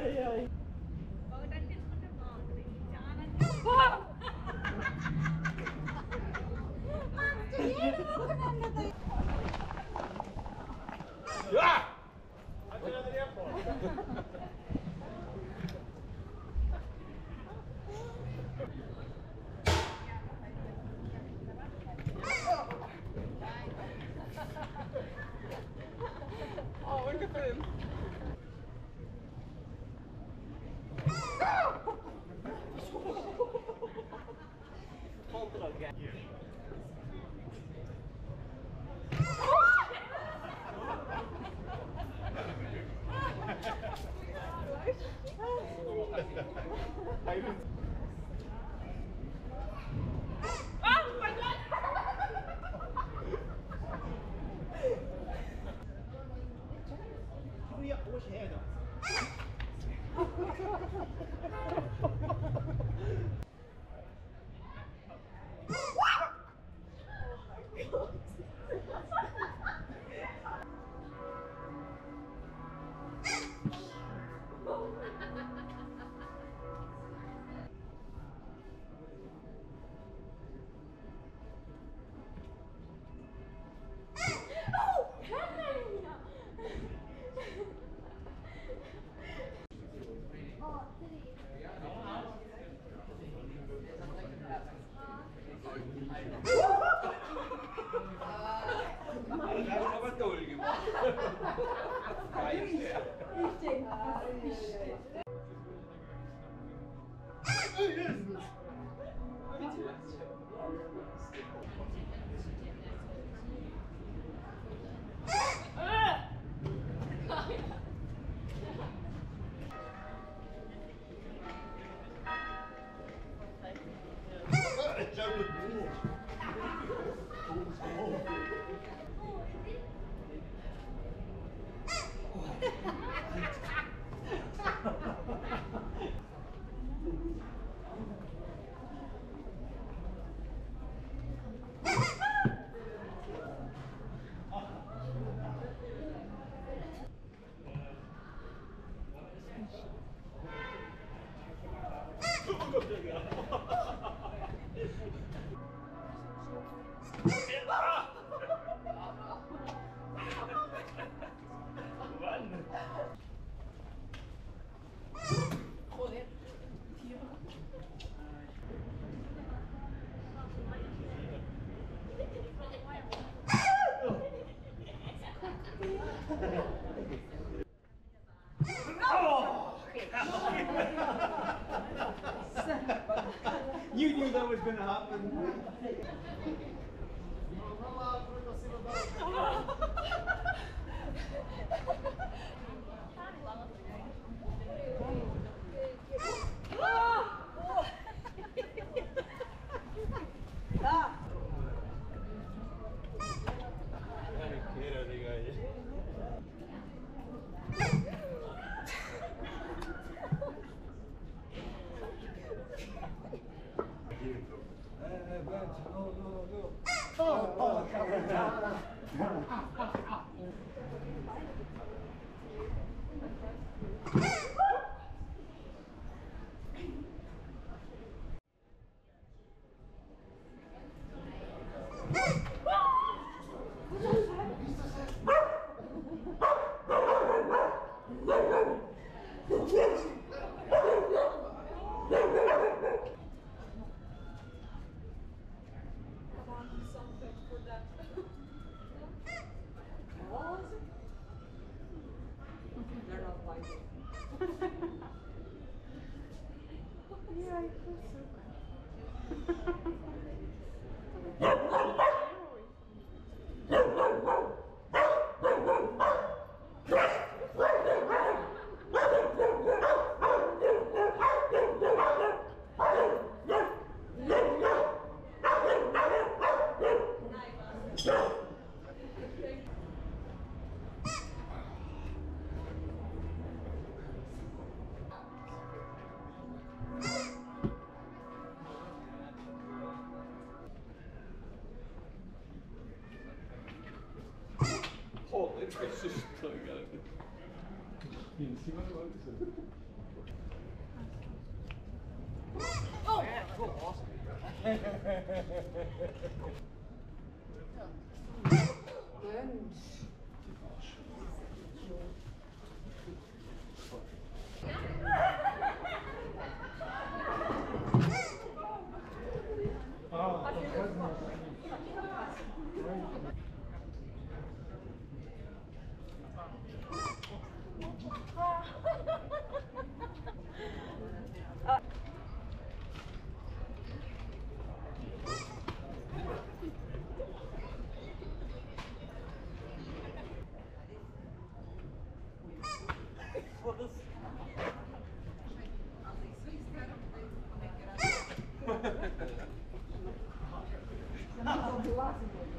Ai, ai. I even Joe did you knew that was going to happen. you oh! Yeah. Mensch. philosophy.